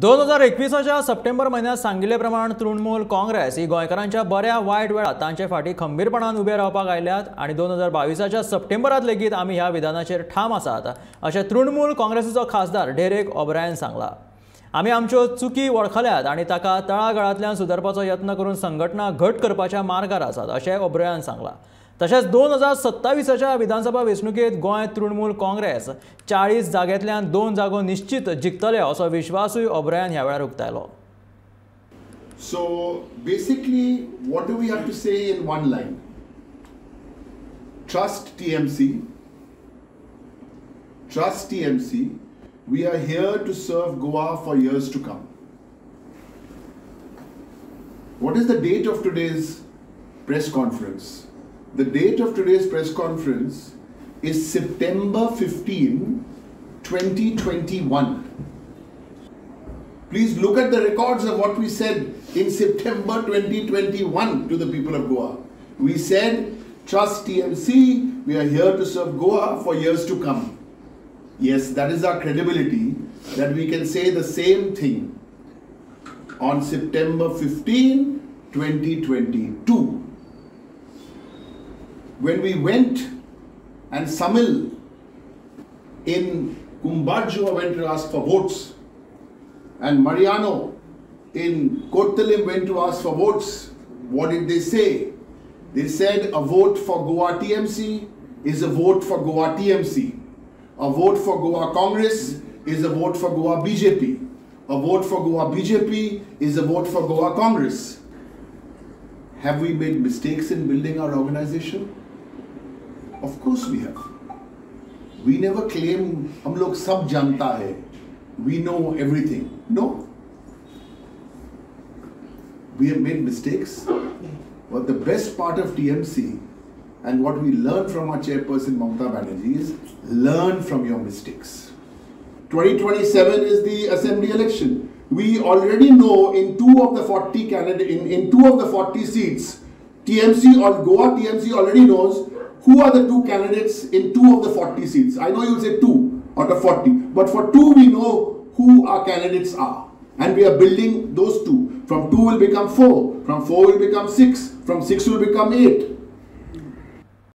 दोन हजार एकवीसाच्या सप्टेंबर म्हयन्यांत सांगिल्ले प्रमाण तृणमूल काँग्रेस ही गोंयकारांच्या बऱ्या वायट वेळार तांचे फाटीं खंबीरपणान उबे रावपाक आयल्यात आनी दोन हजार बावीसाच्या सप्टेंबरांत लेगीत आमी ह्या विधानाचेर ठाम आसात अशें तृणमूल काँग्रेसीचो खासदार डेरेक ओब्रायन सांगला. आमी आमच्यो चुकी वळखल्यात आनी ताका तळागळांतल्यान सुदारपाचो यत्न करून संघटना घट करपाच्या मार्गार आसात अशें ओब्रायन सांगलां. तशेंच दोन हजार सत्तावीसाच्या विधानसभा वेंचणुकेंत गोंय तृणमूल काँग्रेस चाळीस जाग्यांतल्यान दोन जागो निश्चीत जिखतले असो विश्वासूय ओब्रायन ह्या वेळार उक्तायलो so basically what do we have to say in one line trust T M C trust T M C we are here to serve Goa for years to come what is the date of today's press conference The date of today's press conference is September 15, 2021. Please look at the records of what we said in September 2021 to the people of Goa. We said, trust TMC, we are here to serve Goa for years to come. Yes, that is our credibility that we can say the same thing on September 15, 2022. When we went and Samil in Cumbarjua went to ask for votes, and Mariano in Cortalim went to ask for votes. What did they say? They said a vote for Goa TMC is a vote for Goa TMC. A vote for Goa Congress is a vote for Goa BJP. A vote for Goa BJP is a vote for Goa Congress. Have we made mistakes in building our organization? Of course we have. We never claim हम लोग सब जानता है we know everything. No. We have made mistakes. But the best part of TMC and what we learn from our chairperson Mamata Banerjee is learn from your mistakes. 2027 is the assembly election. We already know in two of the 40 candidate in, in two of the 40 seats, TMC or Goa TMC already knows who are the two candidates in two of the 40 seats. I know you'll say two out of 40, but for two we know who our candidates are. And we are building those two. From two will become four, from four will become six, from six will become eight.